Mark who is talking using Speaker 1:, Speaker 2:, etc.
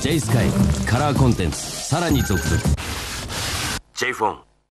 Speaker 1: J スカイカラーコンテンツさらに続々。J フォン。